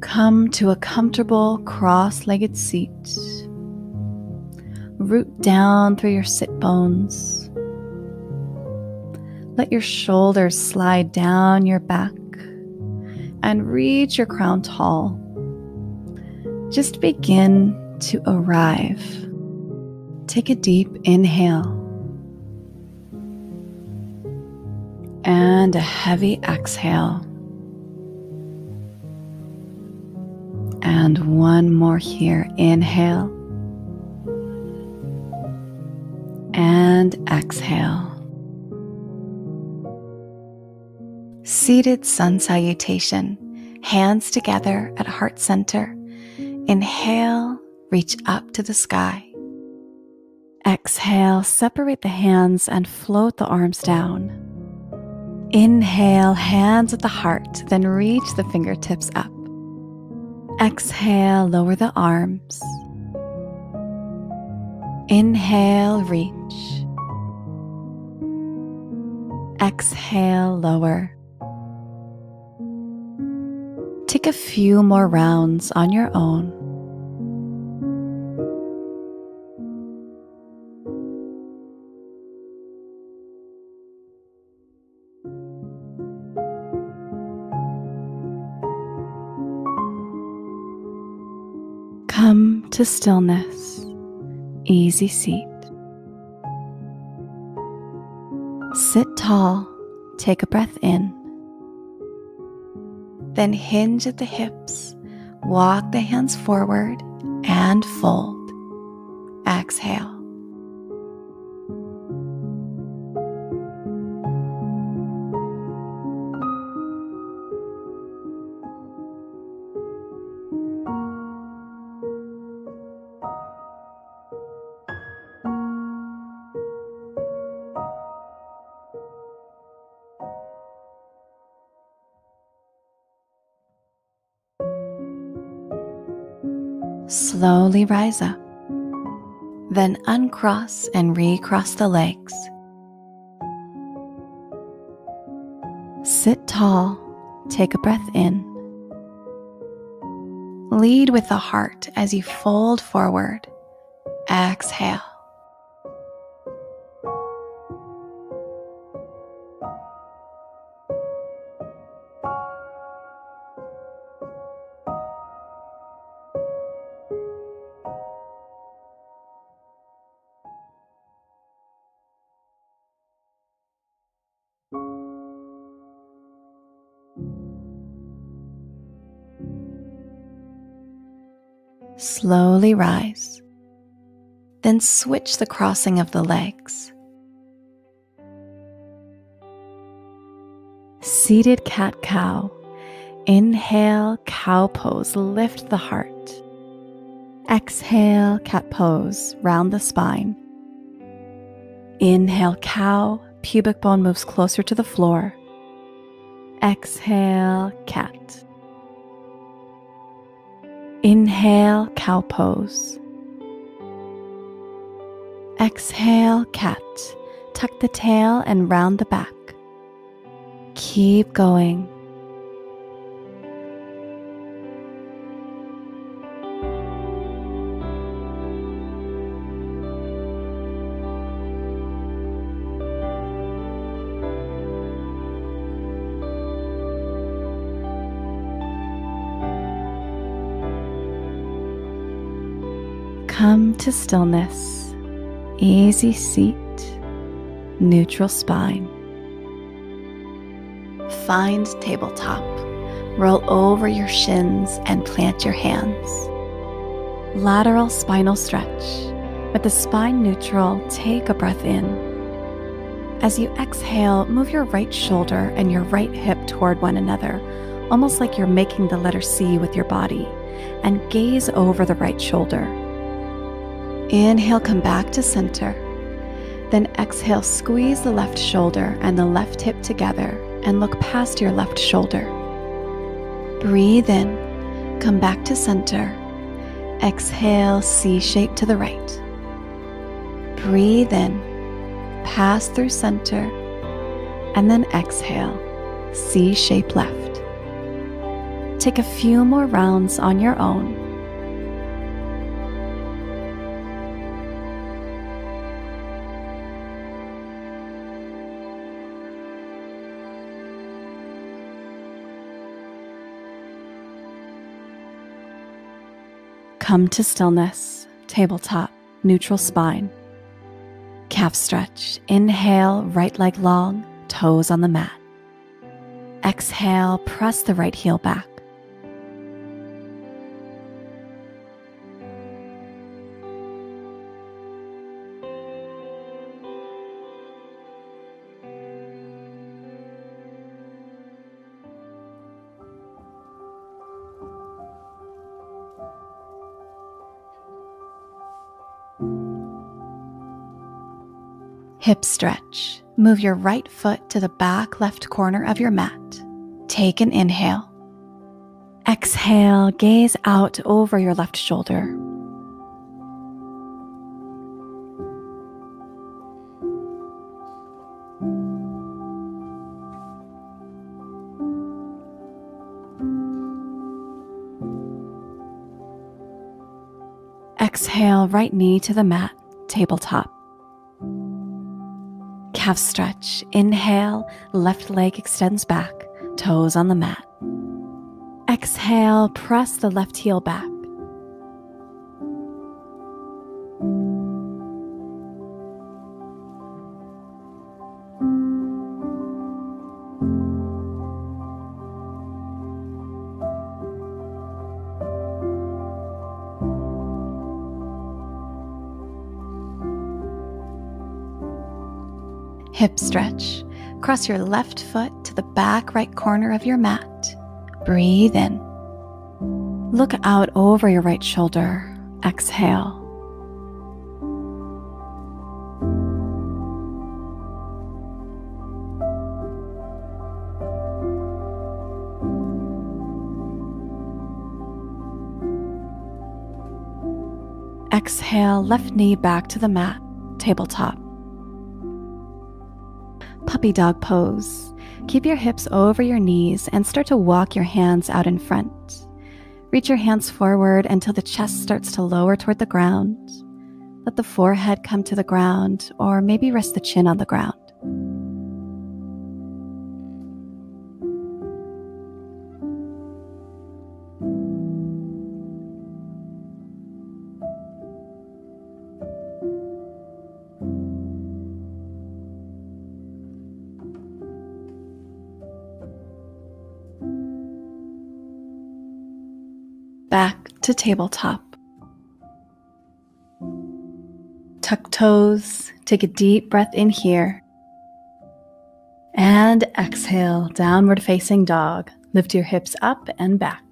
Come to a comfortable cross legged seat. Root down through your sit bones. Let your shoulders slide down your back and reach your crown tall. Just begin to arrive. Take a deep inhale and a heavy exhale. And one more here. Inhale and exhale. Seated sun salutation, hands together at heart center. Inhale, reach up to the sky. Exhale, separate the hands and float the arms down. Inhale, hands at the heart, then reach the fingertips up. Exhale, lower the arms. Inhale, reach. Exhale, lower. Take a few more rounds on your own. To stillness, easy seat. Sit tall, take a breath in. Then hinge at the hips, walk the hands forward and fold. Exhale. Slowly rise up. Then uncross and recross the legs. Sit tall, take a breath in. Lead with the heart as you fold forward. Exhale. Slowly rise. Then switch the crossing of the legs. Seated cat cow. Inhale, cow pose, lift the heart. Exhale, cat pose, round the spine. Inhale, cow, pubic bone moves closer to the floor. Exhale, cat. Inhale, cow pose. Exhale, cat. Tuck the tail and round the back. Keep going. Come to stillness, easy seat, neutral spine. Find tabletop, roll over your shins and plant your hands. Lateral spinal stretch. With the spine neutral, take a breath in. As you exhale, move your right shoulder and your right hip toward one another, almost like you're making the letter C with your body, and gaze over the right shoulder. Inhale, come back to center. Then exhale, squeeze the left shoulder and the left hip together and look past your left shoulder. Breathe in, come back to center. Exhale, C shape to the right. Breathe in, pass through center, and then exhale, C shape left. take a few more rounds on your own. Come to stillness, tabletop, neutral spine. Calf stretch. Inhale, right leg long, toes on the mat. Exhale, press the right heel back. Hip stretch. Move your right foot to the back left corner of your mat. Take an inhale. Exhale, gaze out over your left shoulder. Exhale, right knee to the mat, tabletop calf stretch. Inhale, left leg extends back, toes on the mat. Exhale, press the left heel back. Hip stretch. Cross your left foot to the back right corner of your mat. Breathe in. Look out over your right shoulder. Exhale. Exhale, left knee back to the mat, tabletop dog pose. Keep your hips over your knees and start to walk your hands out in front. Reach your hands forward until the chest starts to lower toward the ground. Let the forehead come to the ground, or maybe rest the chin on the ground. Back to tabletop. Tuck toes, take a deep breath in here. And exhale, downward facing dog. Lift your hips up and back.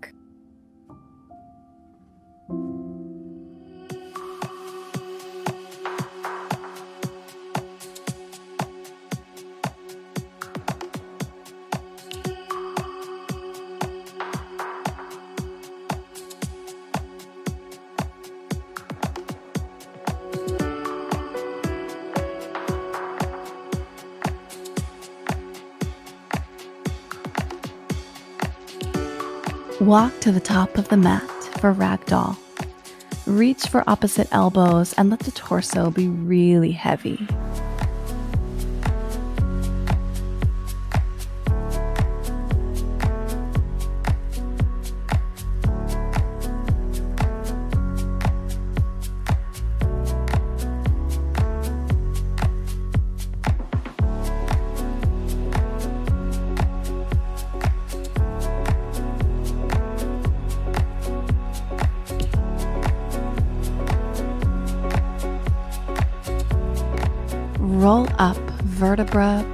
Walk to the top of the mat for ragdoll. Reach for opposite elbows and let the torso be really heavy.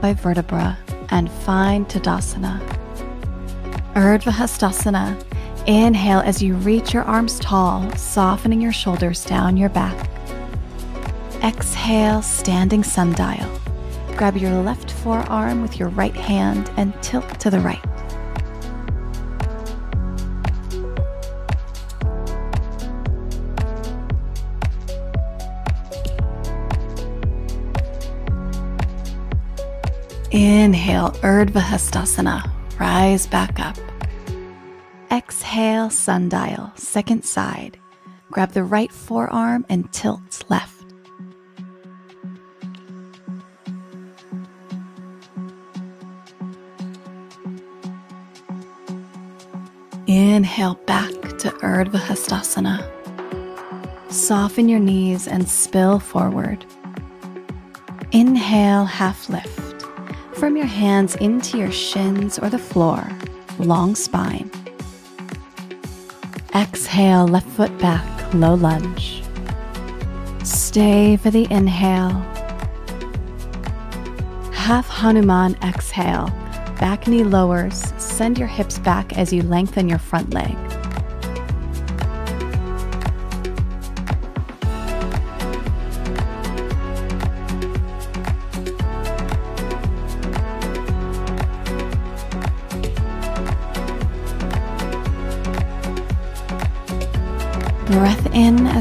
By vertebra and find Tadasana. Urdhva Hastasana. Inhale as you reach your arms tall, softening your shoulders down your back. Exhale, standing sundial. Grab your left forearm with your right hand and tilt to the right. Inhale, Urdhva Hastasana. Rise back up. Exhale sundial, second side. Grab the right forearm and tilt left. Inhale back to Urdhva Hastasana. Soften your knees and spill forward. Inhale, half lift. From your hands into your shins or the floor, long spine. Exhale, left foot back, low lunge. Stay for the inhale. Half Hanuman exhale. Back knee lowers. Send your hips back as you lengthen your front leg.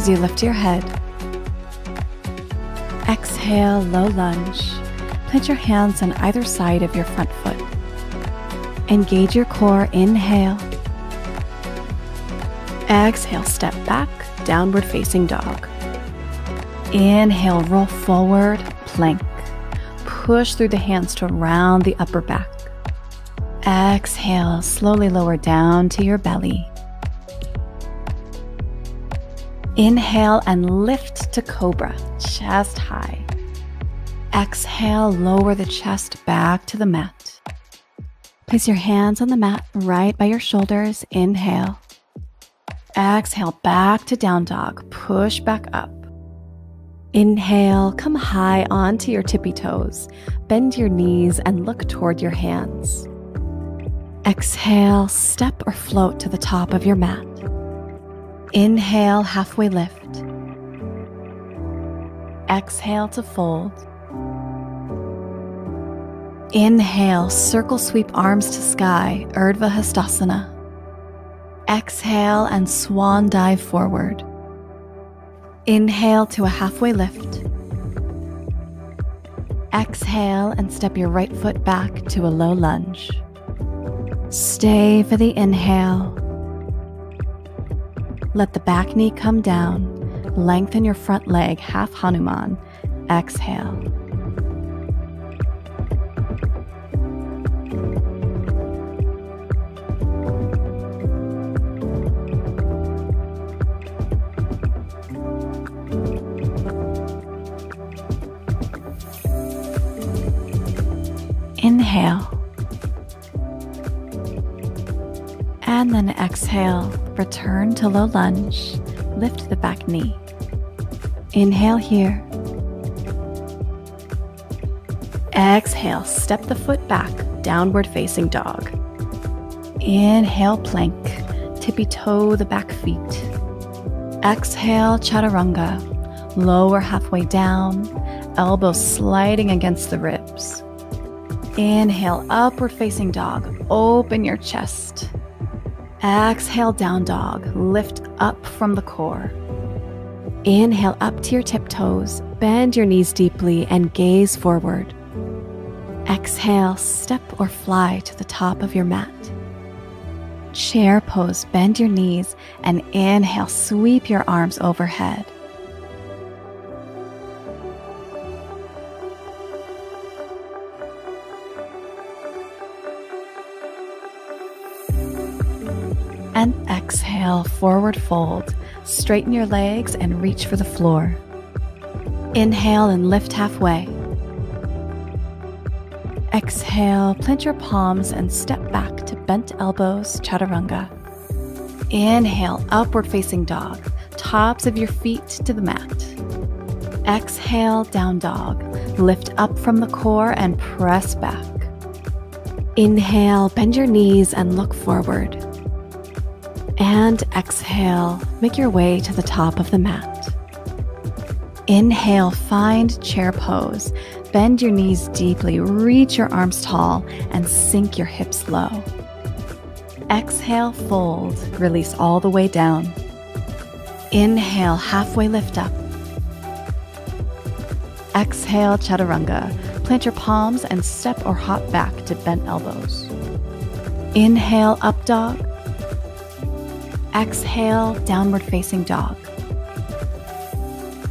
As you lift your head. Exhale, low lunge. Plant your hands on either side of your front foot. Engage your core. Inhale. Exhale, step back, downward facing dog. Inhale, roll forward, plank. Push through the hands to round the upper back. Exhale, slowly lower down to your belly. Inhale and lift to cobra, chest high. Exhale, lower the chest back to the mat. Place your hands on the mat right by your shoulders. Inhale. Exhale, back to down dog. Push back up. Inhale, come high onto your tippy toes. Bend your knees and look toward your hands. Exhale, step or float to the top of your mat. Inhale, halfway lift. Exhale to fold. Inhale, circle sweep arms to sky, Urdhva Hastasana. Exhale and swan dive forward. Inhale to a halfway lift. Exhale and step your right foot back to a low lunge. Stay for the inhale. Let the back knee come down. Lengthen your front leg, half Hanuman. Exhale. Inhale. And then exhale, return to low lunge. Lift the back knee. Inhale here. Exhale, step the foot back, downward facing dog. Inhale, plank. Tippy toe the back feet. Exhale, chaturanga. Lower halfway down, elbows sliding against the ribs. Inhale, upward facing dog. Open your chest. Exhale, down dog. Lift up from the core. Inhale up to your tiptoes. Bend your knees deeply and gaze forward. Exhale, step or fly to the top of your mat. Chair pose, bend your knees, and inhale, sweep your arms overhead. And exhale, forward fold. Straighten your legs and reach for the floor. Inhale and lift halfway. Exhale, plant your palms and step back to bent elbows, chaturanga. Inhale, upward facing dog, tops of your feet to the mat. Exhale, down dog. Lift up from the core and press back. Inhale, bend your knees and look forward. And exhale, make your way to the top of the mat. Inhale, find chair pose. Bend your knees deeply, reach your arms tall, and sink your hips low. Exhale, fold, release all the way down. Inhale, halfway lift up. Exhale, chaturanga. Plant your palms and step or hop back to bent elbows. Inhale, up dog. Exhale, downward facing dog.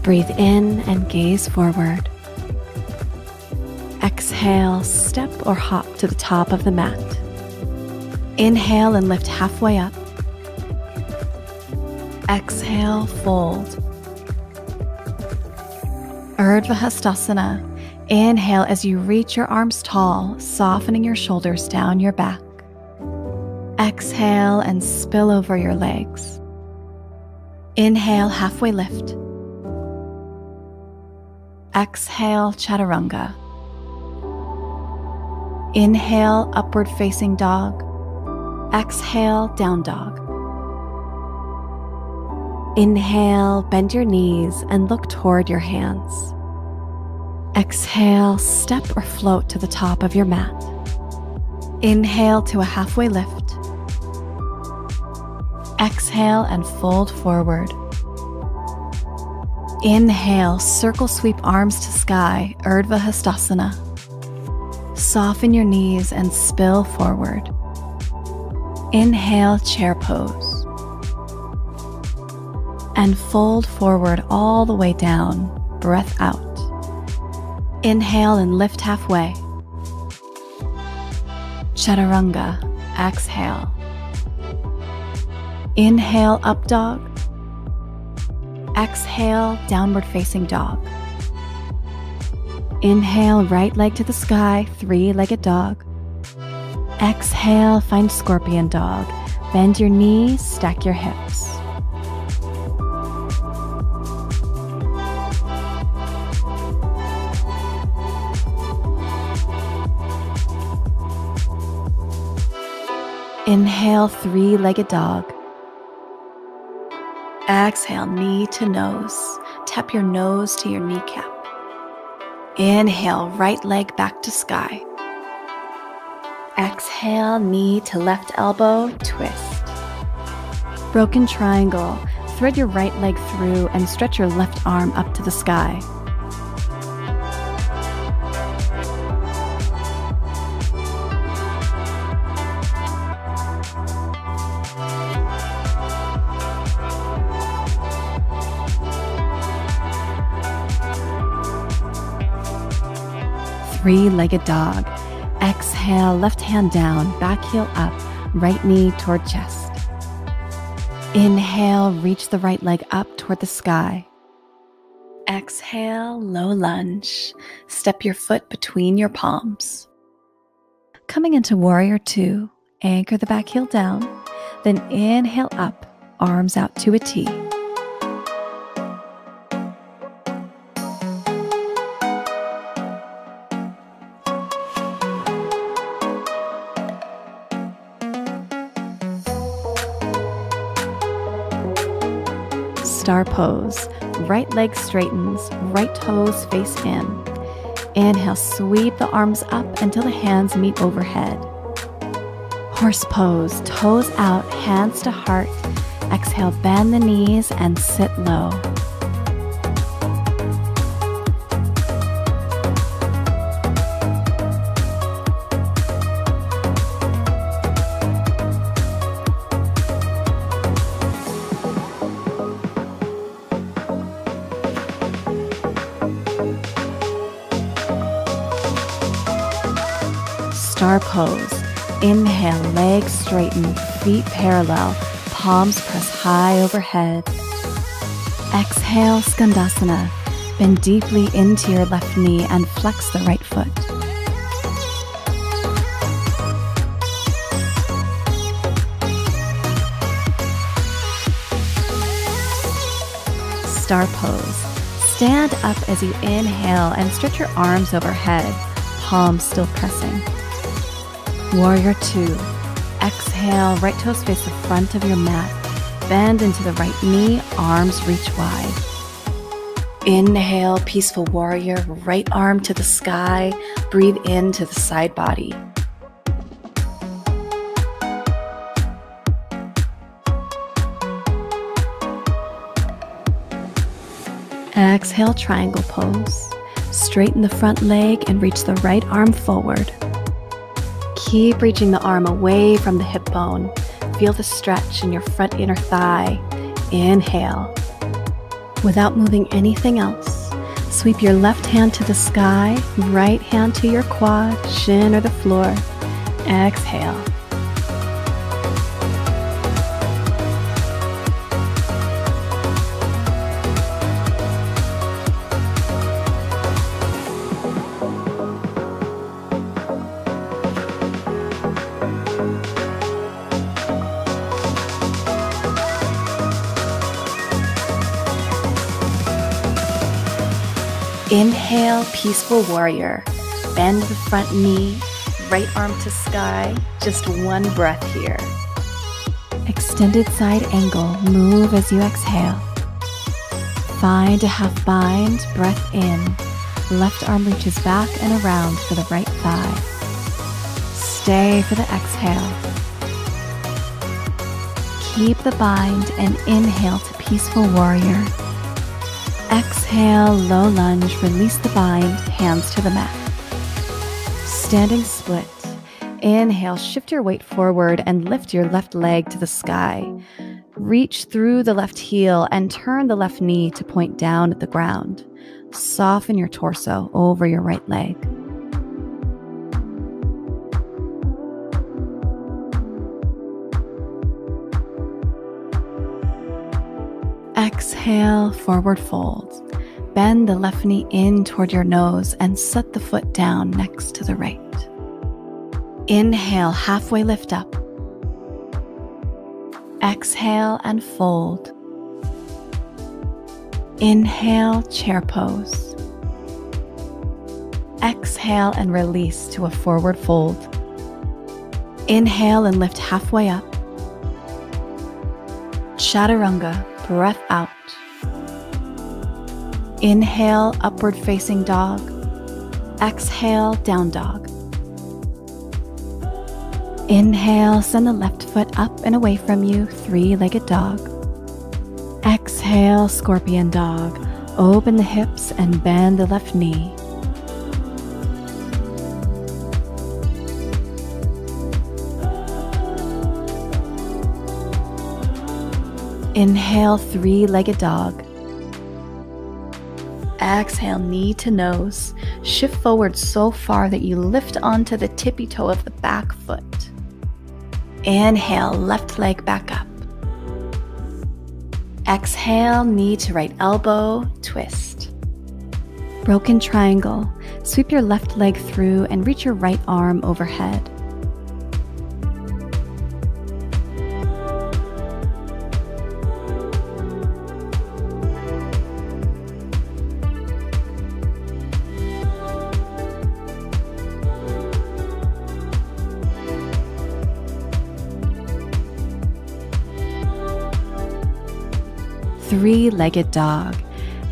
Breathe in and gaze forward. Exhale, step or hop to the top of the mat. Inhale and lift halfway up. Exhale, fold. Urdhva Hastasana. Inhale as you reach your arms tall, softening your shoulders down your back. Exhale and spill over your legs. Inhale, halfway lift. Exhale, chaturanga. Inhale, upward facing dog. Exhale, down dog. Inhale, bend your knees and look toward your hands. Exhale, step or float to the top of your mat. Inhale to a halfway lift. Exhale and fold forward. Inhale, circle sweep arms to sky, Urdhva Hastasana. Soften your knees and spill forward. Inhale, chair pose. And fold forward all the way down, breath out. Inhale and lift halfway. Chaturanga, exhale. Inhale, up dog. Exhale, downward facing dog. Inhale, right leg to the sky, three legged dog. Exhale, find scorpion dog. Bend your knees, stack your hips. Inhale, three legged dog. Exhale, knee to nose. Tap your nose to your kneecap. Inhale, right leg back to sky. Exhale, knee to left elbow, twist. Broken triangle. Thread your right leg through and stretch your left arm up to the sky. Three legged dog. Exhale, left hand down, back heel up, right knee toward chest. Inhale, reach the right leg up toward the sky. Exhale, low lunge. Step your foot between your palms. Coming into warrior two, anchor the back heel down, then inhale up, arms out to a T. pose. Right leg straightens, right toes face in. Inhale, sweep the arms up until the hands meet overhead. Horse pose, toes out, hands to heart. Exhale, bend the knees and sit low. Pose. Inhale, legs straighten, feet parallel, palms press high overhead. Exhale, Skandasana. Bend deeply into your left knee and flex the right foot. Star pose. Stand up as you inhale and stretch your arms overhead, palms still pressing. Warrior two. Exhale, right toes face the front of your mat. Bend into the right knee, arms reach wide. Inhale, peaceful warrior, right arm to the sky. Breathe into the side body. Exhale, triangle pose. Straighten the front leg and reach the right arm forward. Keep reaching the arm away from the hip bone. Feel the stretch in your front inner thigh. Inhale. Without moving anything else, sweep your left hand to the sky, right hand to your quad, shin, or the floor. Exhale. Inhale, peaceful warrior. Bend the front knee, right arm to sky. Just one breath here. Extended side angle, move as you exhale. Find a half bind, breath in. Left arm reaches back and around for the right thigh. Stay for the exhale. Keep the bind and inhale to peaceful warrior. Exhale, low lunge, release the bind, hands to the mat. Standing split. Inhale, shift your weight forward and lift your left leg to the sky. Reach through the left heel and turn the left knee to point down at the ground. Soften your torso over your right leg. Exhale, forward fold. Bend the left knee in toward your nose and set the foot down next to the right. Inhale, halfway lift up. Exhale and fold. Inhale, chair pose. Exhale and release to a forward fold. Inhale and lift halfway up. Chaturanga breath out. Inhale, upward facing dog. Exhale, down dog. Inhale, send the left foot up and away from you, three legged dog. Exhale, scorpion dog. Open the hips and bend the left knee. Inhale, three legged dog. Exhale, knee to nose. Shift forward so far that you lift onto the tippy toe of the back foot. Inhale, left leg back up. Exhale, knee to right elbow, twist. Broken triangle. Sweep your left leg through and reach your right arm overhead. Legged dog.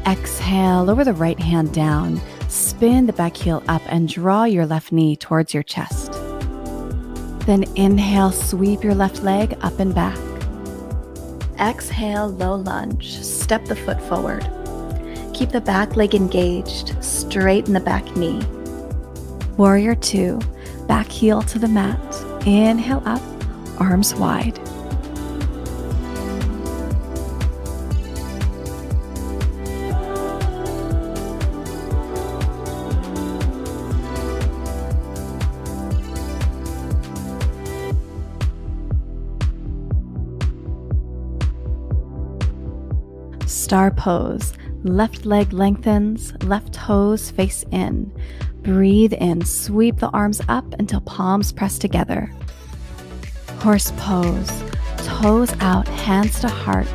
Exhale, lower the right hand down, spin the back heel up, and draw your left knee towards your chest. Then inhale, sweep your left leg up and back. Exhale, low lunge, step the foot forward. Keep the back leg engaged, straighten the back knee. Warrior two, back heel to the mat. Inhale up, arms wide. Star pose. Left leg lengthens, left toes face in. Breathe in, sweep the arms up until palms press together. Horse pose. Toes out, hands to heart.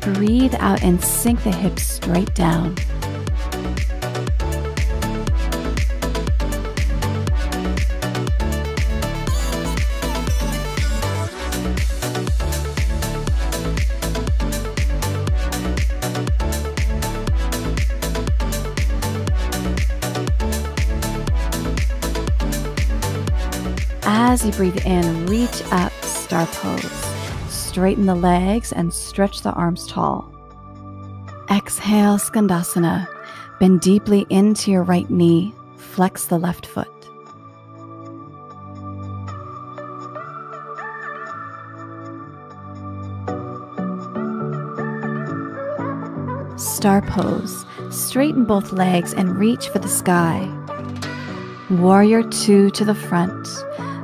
Breathe out and sink the hips straight down. you breathe in, reach up, star pose. Straighten the legs and stretch the arms tall. Exhale, Skandasana. Bend deeply into your right knee, flex the left foot. Star pose. Straighten both legs and reach for the sky. Warrior two to the front.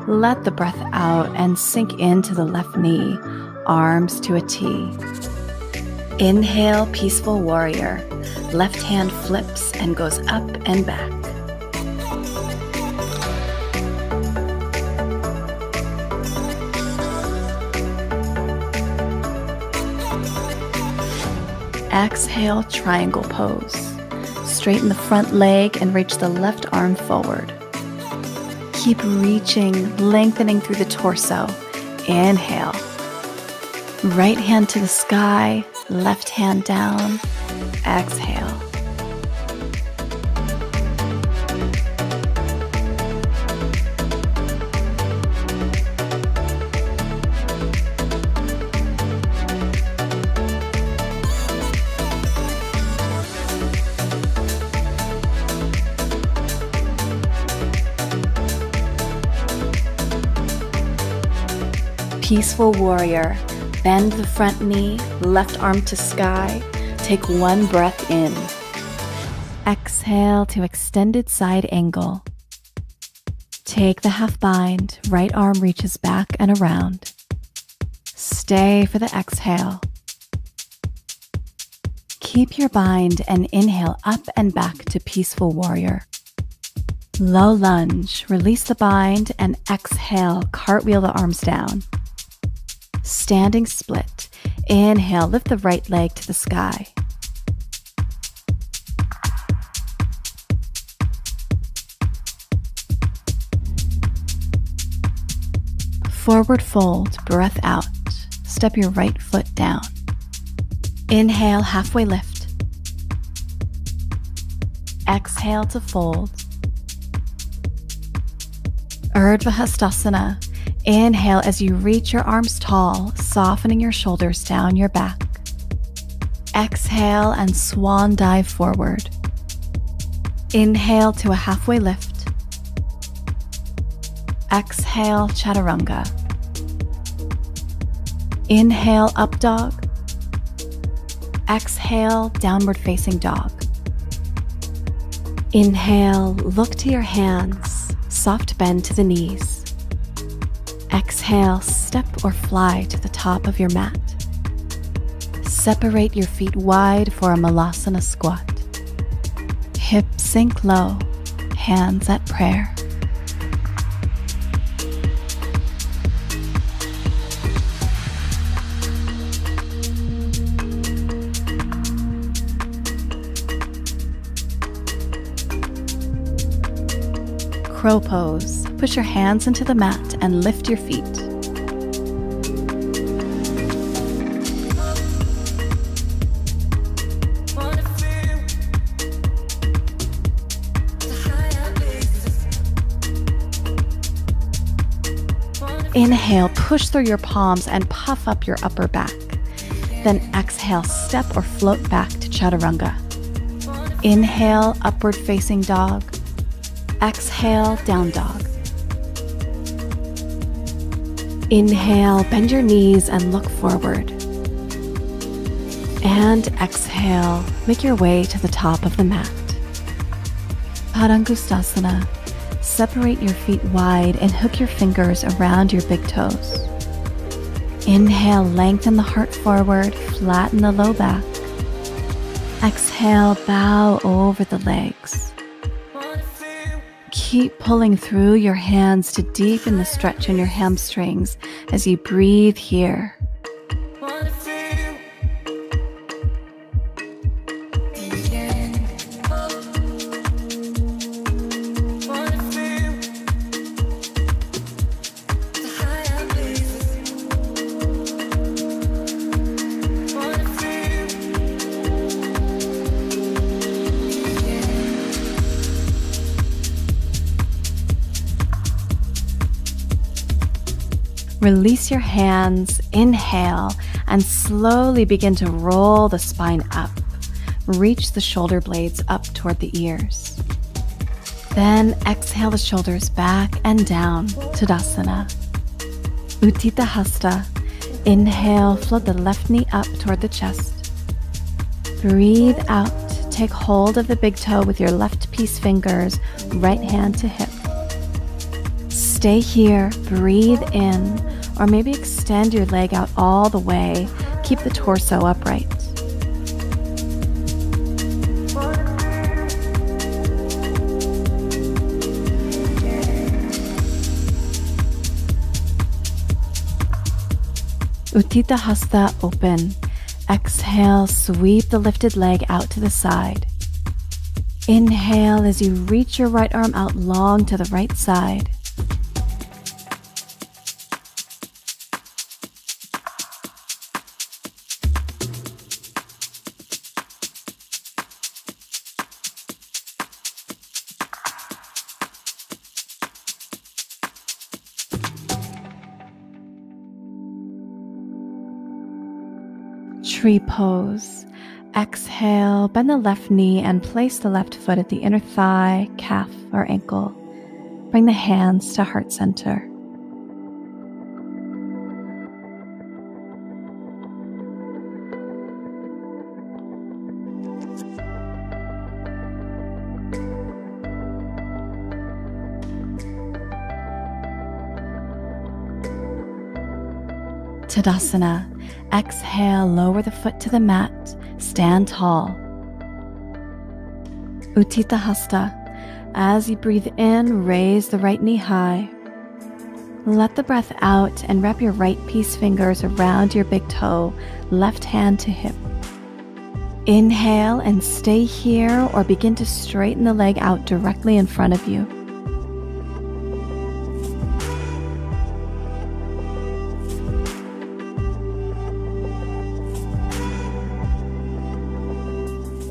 Let the breath out and sink into the left knee, arms to a T. Inhale, peaceful warrior. Left hand flips and goes up and back. Exhale, triangle pose. Straighten the front leg and reach the left arm forward. Keep reaching, lengthening through the torso. Inhale. Right hand to the sky, left hand down. Exhale. Peaceful warrior. Bend the front knee, left arm to sky. Take one breath in. Exhale to extended side angle. Take the half bind, right arm reaches back and around. Stay for the exhale. Keep your bind and inhale up and back to peaceful warrior. Low lunge, release the bind and exhale, cartwheel the arms down. Standing split. Inhale, lift the right leg to the sky. Forward fold, breath out. Step your right foot down. Inhale, halfway lift. Exhale to fold. Urdhva Hastasana. Inhale as you reach your arms tall, softening your shoulders down your back. Exhale and swan dive forward. Inhale to a halfway lift. Exhale, chaturanga. Inhale, up dog. Exhale, downward facing dog. Inhale, look to your hands, soft bend to the knees. Exhale, step or fly to the top of your mat. Separate your feet wide for a malasana squat. Hips sink low, hands at prayer. Crow pose. Push your hands into the mat and lift your feet. Inhale, push through your palms and puff up your upper back. Then exhale, step or float back to chaturanga. Inhale, upward facing dog. Exhale, down dog. Inhale, bend your knees and look forward. And exhale, make your way to the top of the mat. Padangusthasana. Separate your feet wide and hook your fingers around your big toes. Inhale, lengthen the heart forward, flatten the low back. Exhale, bow over the legs. Keep pulling through your hands to deepen the stretch in your hamstrings as you breathe here. Release your hands, inhale, and slowly begin to roll the spine up. Reach the shoulder blades up toward the ears. Then exhale the shoulders back and down, Tadasana. Utthita Hasta. Inhale, float the left knee up toward the chest. Breathe out. Take hold of the big toe with your left peace fingers, right hand to hip. Stay here, breathe in, or maybe extend your leg out all the way. Keep the torso upright. Utthita Hasta open. Exhale, sweep the lifted leg out to the side. Inhale as you reach your right arm out long to the right side. Tree pose. Exhale, bend the left knee and place the left foot at the inner thigh, calf, or ankle. Bring the hands to heart center. Tadasana. Exhale, lower the foot to the mat, stand tall. Utthita Hasta. As you breathe in, raise the right knee high. Let the breath out and wrap your right peace fingers around your big toe, left hand to hip. Inhale and stay here or begin to straighten the leg out directly in front of you.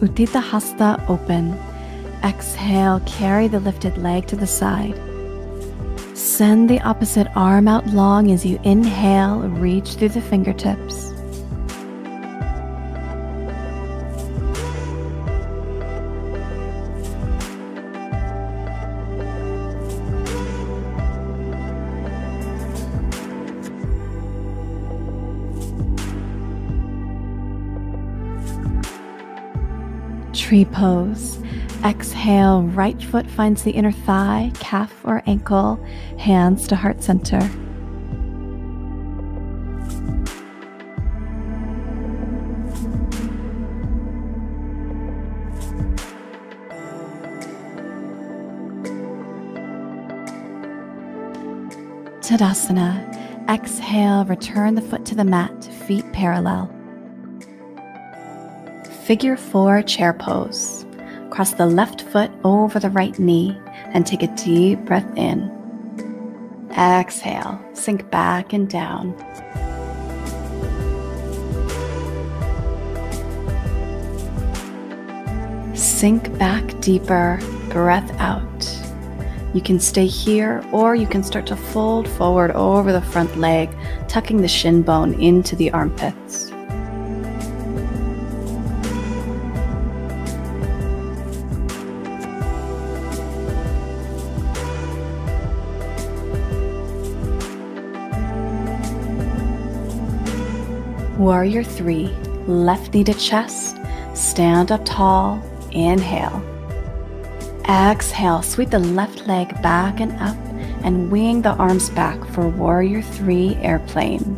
Utthita Hasta open. Exhale, carry the lifted leg to the side. Send the opposite arm out long as you inhale, reach through the fingertips. Tree pose. Exhale, right foot finds the inner thigh, calf, or ankle, hands to heart center. Tadasana. Exhale, return the foot to the mat, feet parallel. Figure four chair pose. Cross the left foot over the right knee and take a deep breath in. Exhale, sink back and down. Sink back deeper, breath out. You can stay here or you can start to fold forward over the front leg, tucking the shin bone into the armpits. Warrior three, left knee to chest, stand up tall, inhale. Exhale, sweep the left leg back and up and wing the arms back for Warrior three airplane.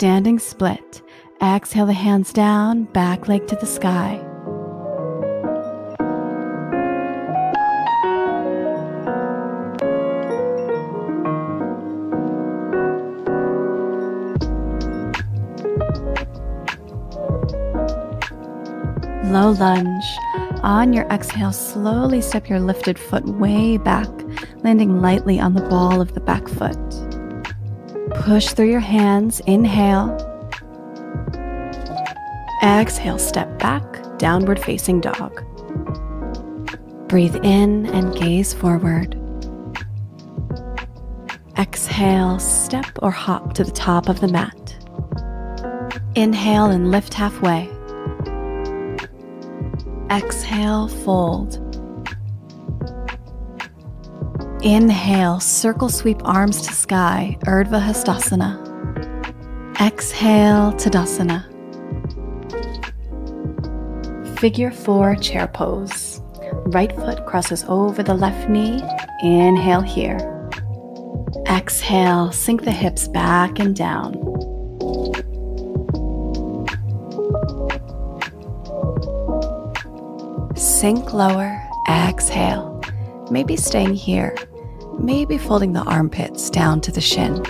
Standing split. Exhale the hands down, back leg to the sky. Low lunge. On your exhale, slowly step your lifted foot way back, landing lightly on the ball of the back foot. Push through your hands. Inhale. Exhale, step back, downward facing dog. Breathe in and gaze forward. Exhale, step or hop to the top of the mat. Inhale and lift halfway. Exhale, fold. Inhale, circle sweep arms to sky, Urdhva Hastasana. Exhale, Tadasana. Figure four chair pose. Right foot crosses over the left knee. Inhale here. Exhale, sink the hips back and down. Sink lower, exhale. Maybe staying here, maybe folding the armpits down to the shin.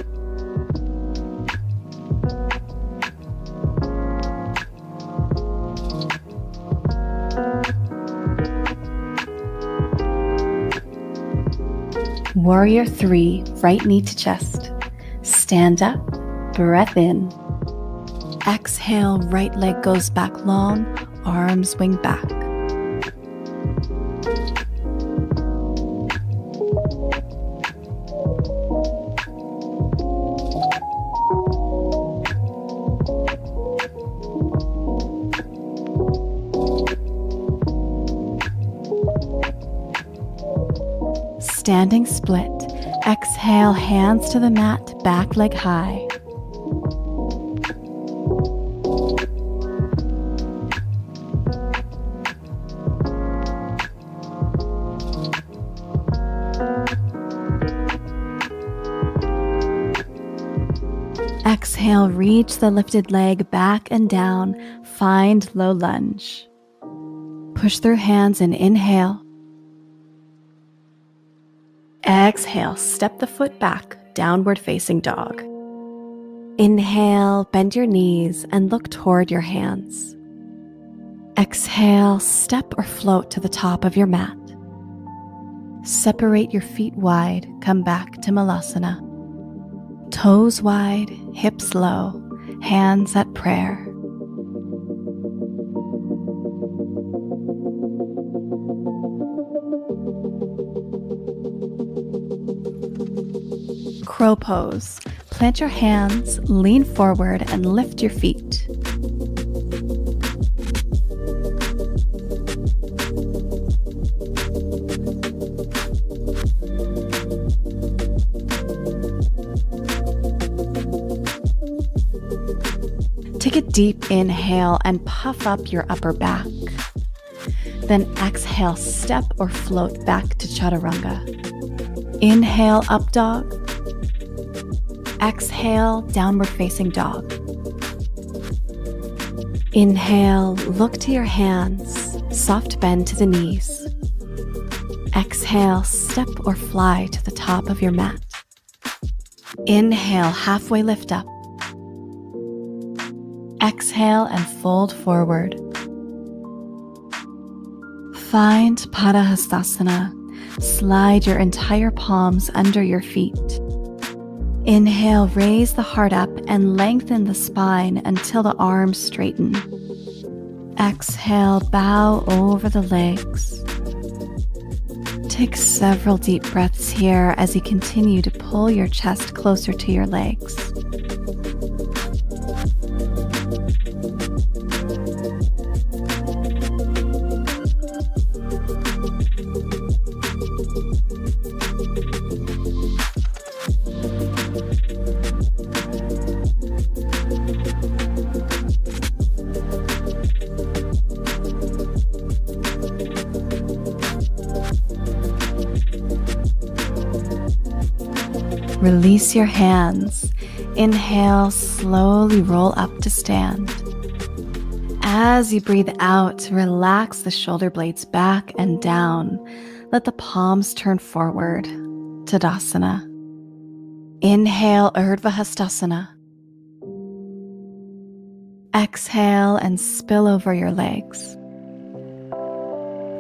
Warrior three, right knee to chest. Stand up, breath in. Exhale, right leg goes back long, arms wing back. Exhale, hands to the mat, back leg high. Exhale, reach the lifted leg back and down. Find low lunge. Push through hands and inhale. Exhale, step the foot back, downward facing dog. Inhale, bend your knees and look toward your hands. Exhale, step or float to the top of your mat. Separate your feet wide, come back to Malasana. Toes wide, hips low, hands at prayer. Crow pose. Plant your hands, lean forward, and lift your feet. Take a deep inhale and puff up your upper back. Then exhale, step or float back to chaturanga. Inhale, up dog. Exhale, downward facing dog. Inhale, look to your hands, soft bend to the knees. Exhale, step or fly to the top of your mat. Inhale, halfway lift up. Exhale and fold forward. Find Padahastasana. Slide your entire palms under your feet. Inhale, raise the heart up and lengthen the spine until the arms straighten. Exhale, bow over the legs. Take several deep breaths here as you continue to pull your chest closer to your legs. Release your hands. Inhale, slowly roll up to stand. As you breathe out, relax the shoulder blades back and down. Let the palms turn forward. Tadasana. Inhale, Urdhva Hastasana. Exhale and spill over your legs.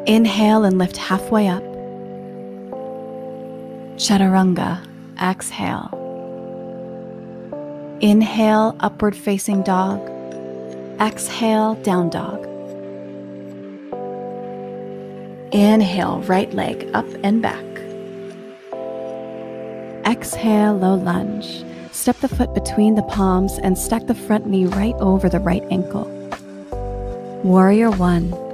Inhale and lift halfway up. Chaturanga. Exhale. Inhale, upward facing dog. Exhale, down dog. Inhale, right leg up and back. Exhale, low lunge. Step the foot between the palms and stack the front knee right over the right ankle. Warrior one.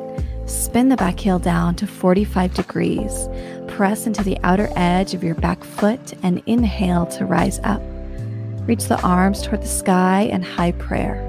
Spin the back heel down to 45 degrees. Press into the outer edge of your back foot and inhale to rise up. Reach the arms toward the sky and high prayer.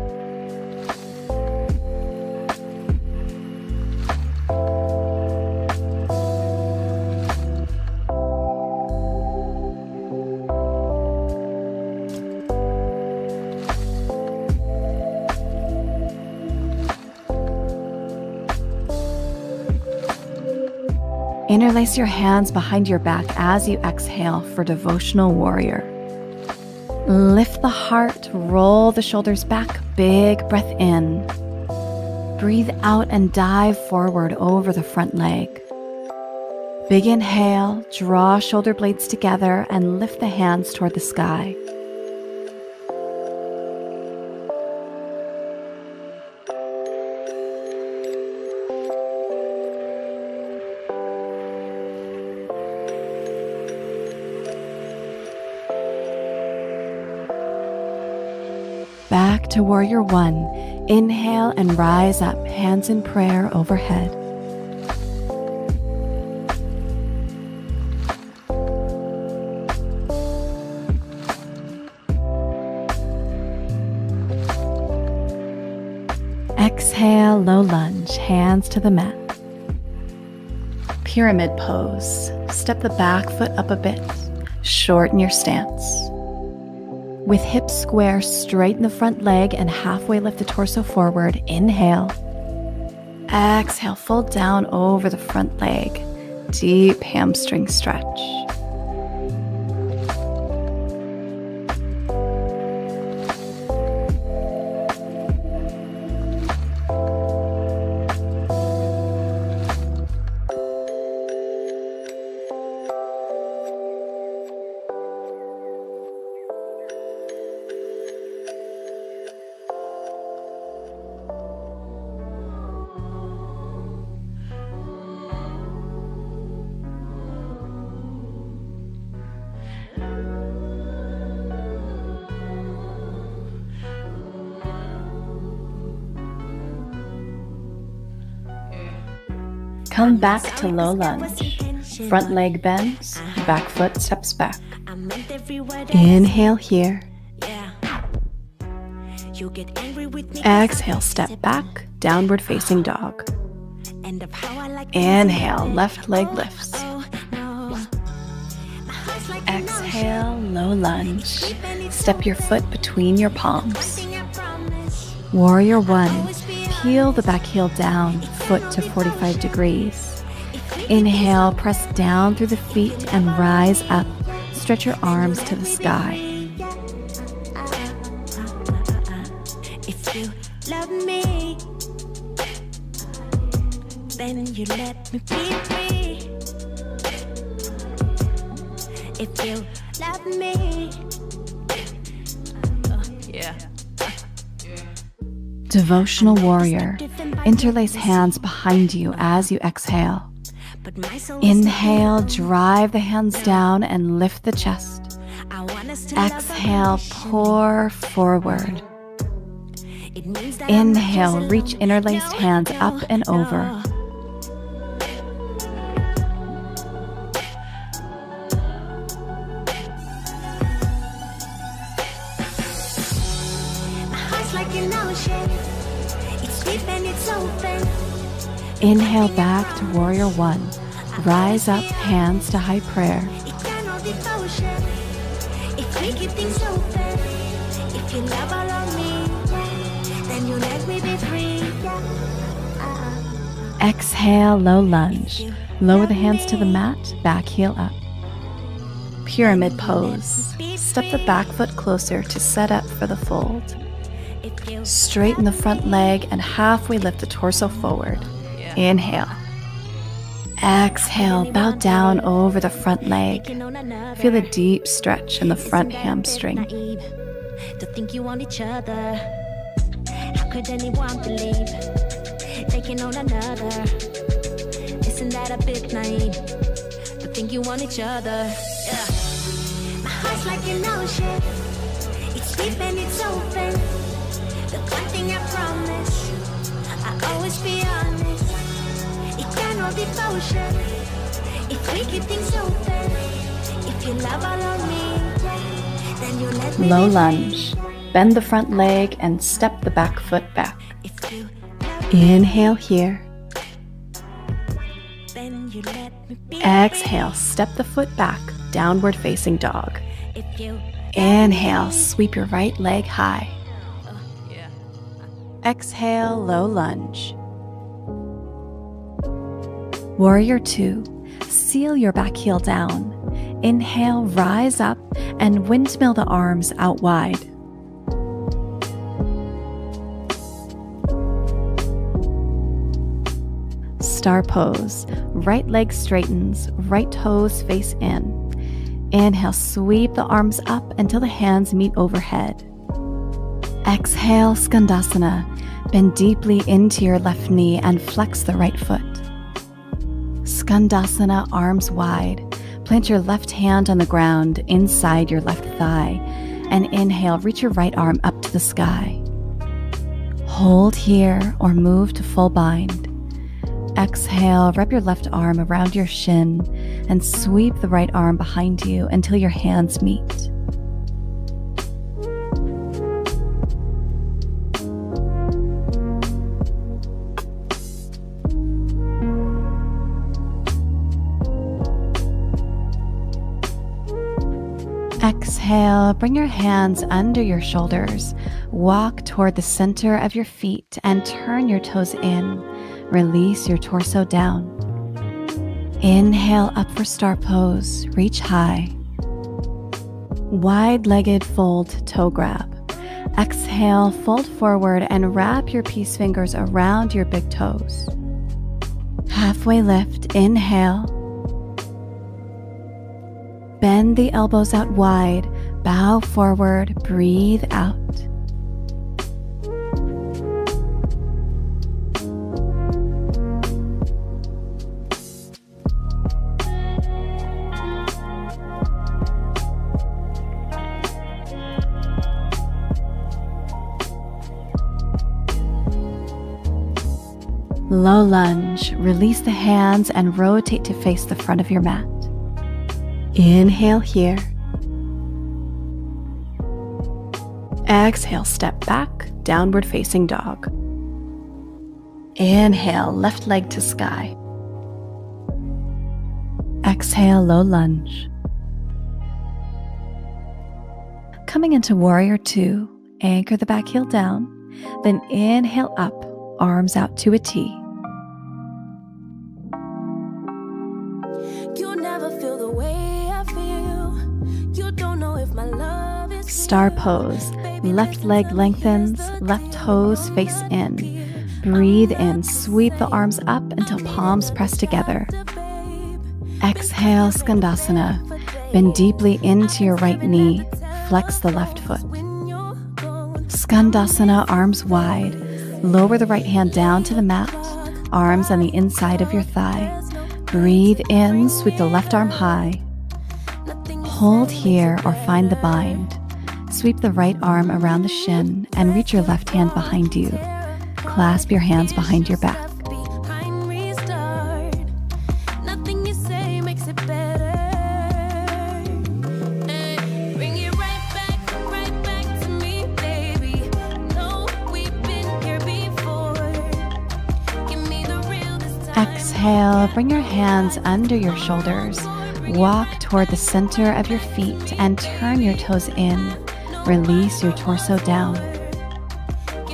Interlace your hands behind your back as you exhale for devotional warrior. Lift the heart, roll the shoulders back, big breath in. Breathe out and dive forward over the front leg. Big inhale, draw shoulder blades together and lift the hands toward the sky. To warrior one. Inhale and rise up, hands in prayer overhead. Exhale, low lunge, hands to the mat. Pyramid pose. Step the back foot up a bit. Shorten your stance. With hips square, straighten the front leg and halfway lift the torso forward. Inhale. Exhale, fold down over the front leg. Deep hamstring stretch. Back to low lunge. Front leg bends, back foot steps back. Inhale here. Exhale, step back, downward facing dog. Inhale, left leg lifts. Exhale, low lunge. Step your foot between your palms. Warrior one. Peel the back heel down, foot to 45 degrees. Inhale, press down through the feet and rise up. Stretch your arms to the sky. If you love me, then you let me be free. If you love me, yeah. Devotional warrior. Interlace hands behind you as you exhale. Inhale, drive the hands down and lift the chest. I want us to love Exhale, pour forward. It means that I'm not just Inhale, reach interlaced hands up and over. no. My heart's like an ocean. It's deep and it's open. Inhale back to warrior one. Rise up, hands to high prayer. Eternal devotion. If we keep things open, if you love all of me, then you'll let me be free. Yeah. Exhale, low lunge. Lower the hands to the mat, back heel up. Pyramid pose. Step the back foot closer to set up for the fold. Straighten the front leg and halfway lift the torso forward. Inhale. Exhale, bow down over the front leg. Feel a deep stretch in the front hamstring. To think you want each other. How could anyone believe taking on another? Isn't that a bit naive to think you want each other? Yeah. My heart's like an ocean. It's deep and it's open. The one thing I promise, I always be honest. Devotion. If we keep things open, if you love all me, then you let me. Low lunge. Bend the front leg and step the back foot back. If you love me, Inhale here. then you let me be. Exhale, step the foot back, downward facing dog. Inhale, sweep your right leg high. Exhale, low lunge. Warrior two, seal your back heel down. Inhale, rise up and windmill the arms out wide. Star pose. Right leg straightens, right toes face in. Inhale, sweep the arms up until the hands meet overhead. Exhale, Skandasana. Bend deeply into your left knee and flex the right foot. Skandasana, arms wide. Plant your left hand on the ground inside your left thigh. And inhale, reach your right arm up to the sky. Hold here or move to full bind. Exhale, wrap your left arm around your shin and sweep the right arm behind you until your hands meet. Exhale, bring your hands under your shoulders. Walk toward the center of your feet and turn your toes in. Release your torso down. Inhale up for star pose. Reach high. Wide legged fold toe grab. Exhale, fold forward and wrap your peace fingers around your big toes. Halfway lift. Inhale. Bend the elbows out wide. Bow forward. Breathe out. Low lunge. Release the hands and rotate to face the front of your mat. Inhale here. Exhale, step back, downward facing dog. Inhale, left leg to sky. Exhale, low lunge. Coming into warrior two, anchor the back heel down, then inhale up, arms out to a T. Star pose. Left leg lengthens, left toes face in. Breathe in, sweep the arms up until palms press together. Exhale, Skandasana. Bend deeply into your right knee. Flex the left foot. Skandasana, arms wide. Lower the right hand down to the mat, arms on the inside of your thigh. Breathe in, sweep the left arm high. Hold here or find the bind. Sweep the right arm around the shin and reach your left hand behind you. Clasp your hands behind your back. Behind restart. Nothing you say makes it better. Hey, bring it right back, right back to me, baby. No, we've been here before. Give me the real this time. Exhale, bring your hands under your shoulders. Walk toward the center of your feet and turn your toes in. Release your torso down.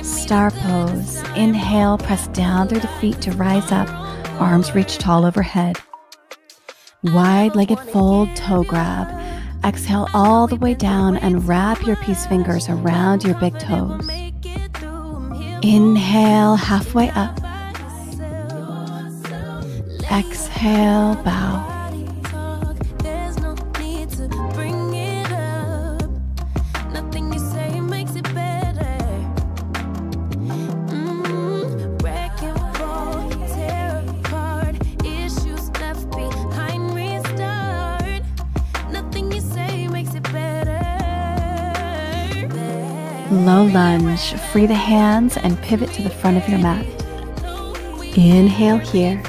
Star pose. Inhale, press down through the feet to rise up. Arms reach tall overhead. Wide legged fold, toe grab. Exhale all the way down and wrap your peace fingers around your big toes. Inhale, halfway up. Exhale, bow. Lunge, free the hands and pivot to the front of your mat. Inhale here.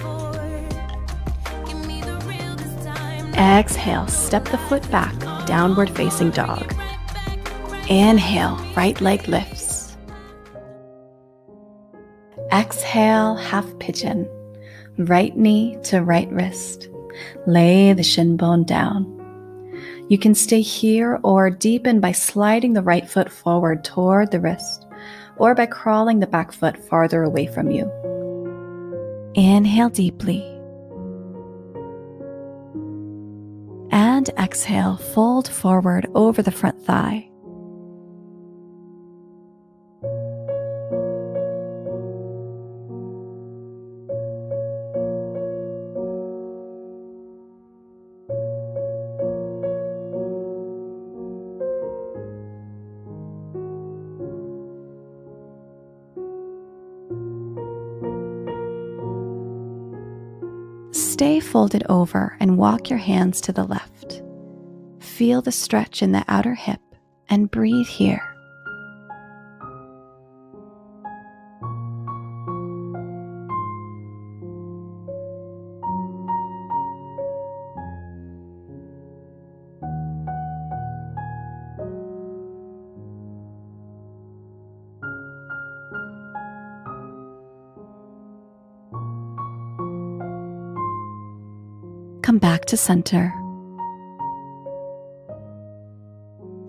Exhale, step the foot back, downward facing dog. Inhale, right leg lifts. Exhale, half pigeon, right knee to right wrist. Lay the shin bone down. You can stay here or deepen by sliding the right foot forward toward the wrist or by crawling the back foot farther away from you. Inhale deeply. And exhale, fold forward over the front thigh. Folded over and walk your hands to the left. Feel the stretch in the outer hip and breathe here. To center.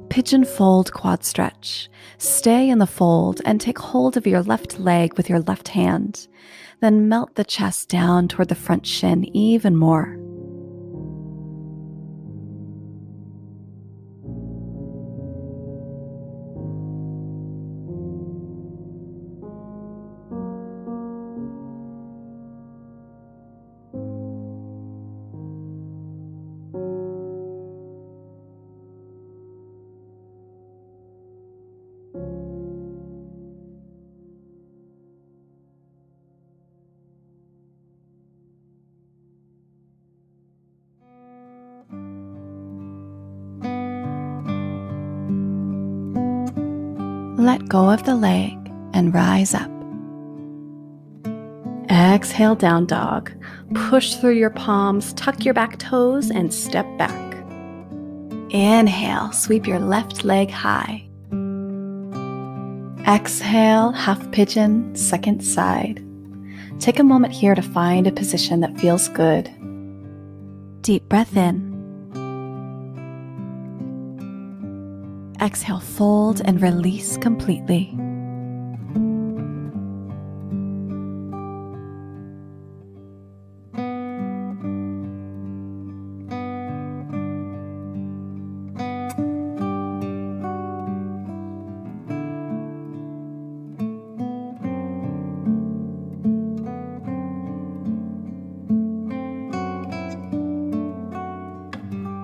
Pigeon fold quad stretch. Stay in the fold and take hold of your left leg with your left hand. Then melt the chest down toward the front shin even more. Go of the leg and rise up. Exhale, down dog. Push through your palms, tuck your back toes, and step back. Inhale, sweep your left leg high. Exhale, half pigeon, second side. Take a moment here to find a position that feels good. Deep breath in. Exhale, fold and release completely.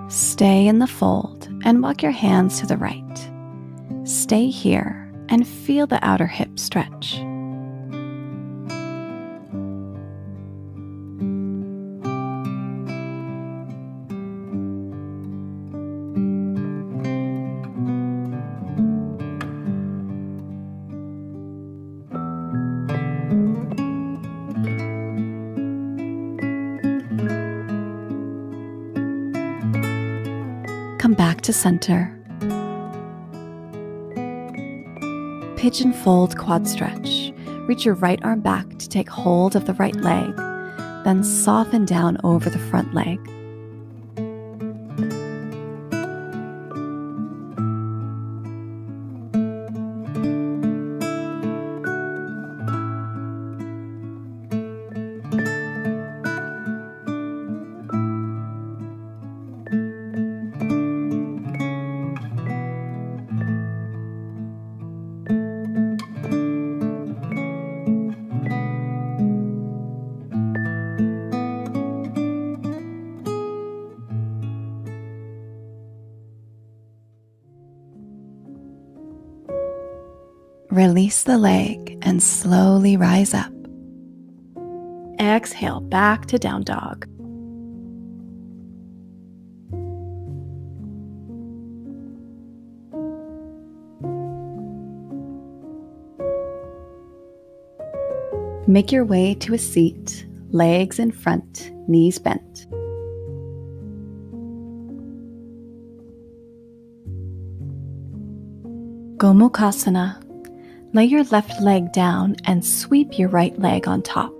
Stay in the fold and walk your hands to the right. Stay here and feel the outer hip stretch. Come back to center. Pigeon fold quad stretch. Reach your right arm back to take hold of the right leg, then soften down over the front leg. release the leg and slowly rise up. Exhale back to down dog. Make your way to a seat, legs in front, knees bent. Gomukhasana Lay your left leg down and sweep your right leg on top.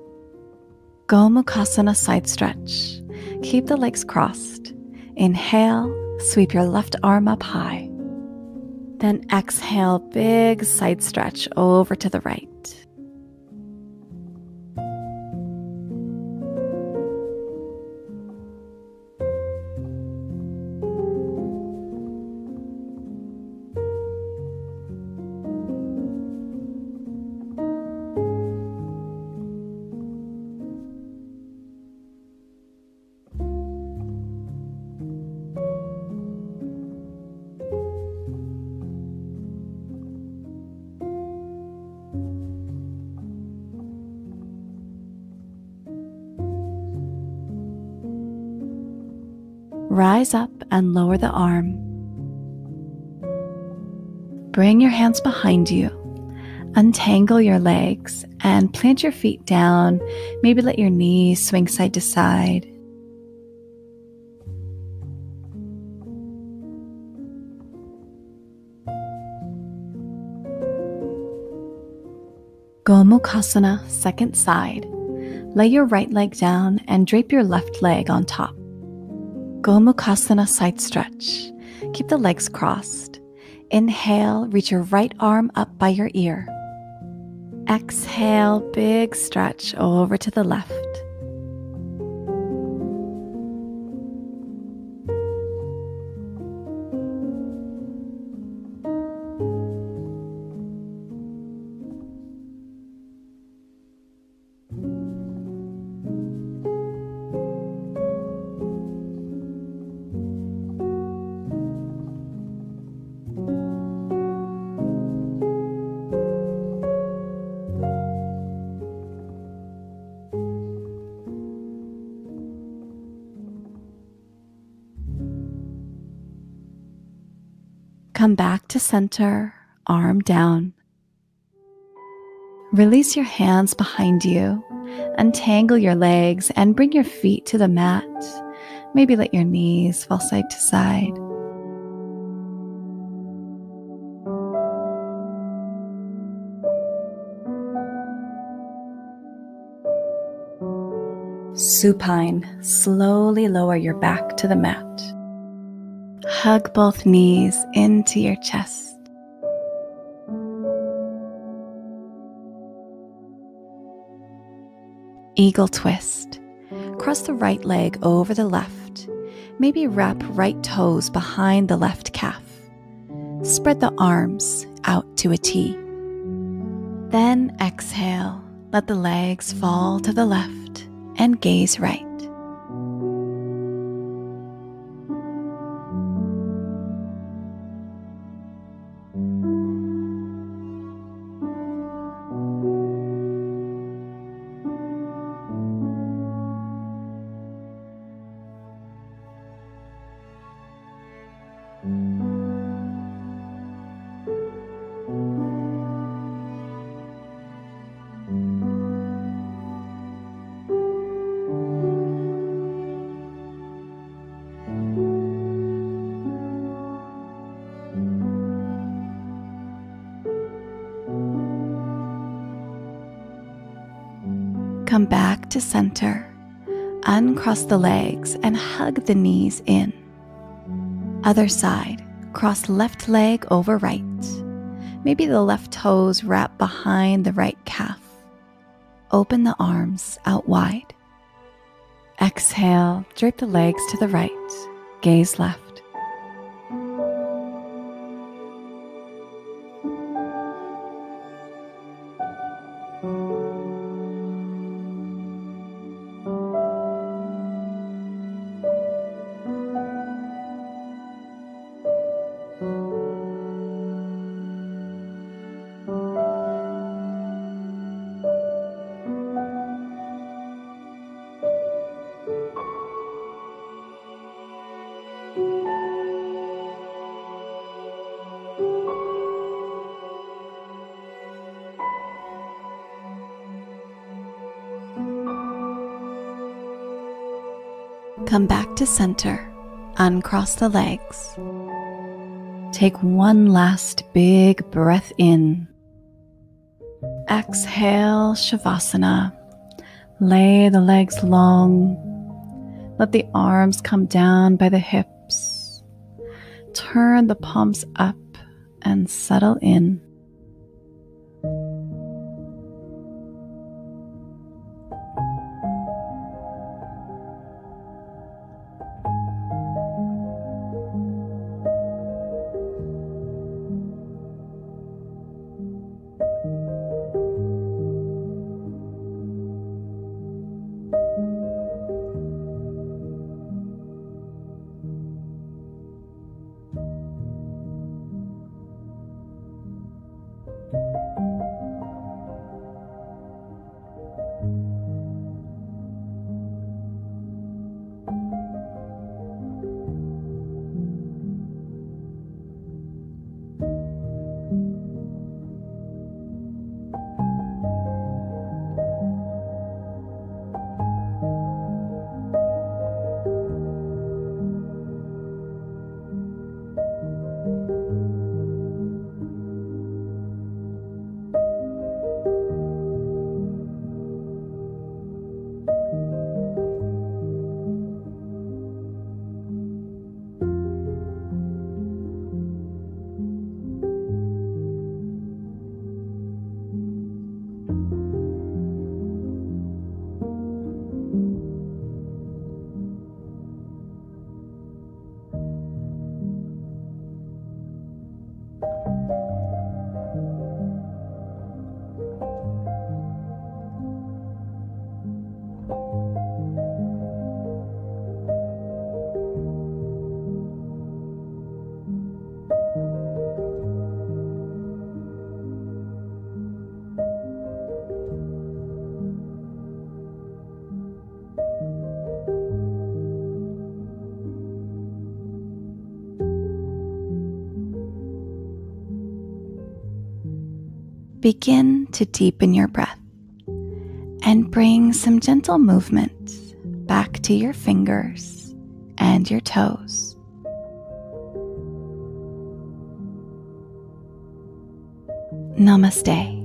Go Gomukhasana side stretch. Keep the legs crossed. Inhale, sweep your left arm up high. Then exhale, big side stretch over to the right. Rise up and lower the arm. Bring your hands behind you. Untangle your legs and plant your feet down. Maybe let your knees swing side to side. Gomukhasana, second side. Lay your right leg down and drape your left leg on top. Gomukhasana side stretch. Keep the legs crossed. Inhale, reach your right arm up by your ear. Exhale, big stretch over to the left. Come back to center, arm down. Release your hands behind you, untangle your legs, and bring your feet to the mat. Maybe let your knees fall side to side. Supine, slowly lower your back to the mat. Hug both knees into your chest. Eagle twist. Cross the right leg over the left. Maybe wrap right toes behind the left calf. Spread the arms out to a T. Then exhale, let the legs fall to the left and gaze right. Center. Uncross the legs and hug the knees in. Other side, cross left leg over right. Maybe the left toes wrap behind the right calf. Open the arms out wide. Exhale, drape the legs to the right. Gaze left. Come back to center, uncross the legs. Take one last big breath in. Exhale, Shavasana. Lay the legs long. Let the arms come down by the hips. Turn the palms up and settle in. Begin to deepen your breath and bring some gentle movement back to your fingers and your toes. Namaste.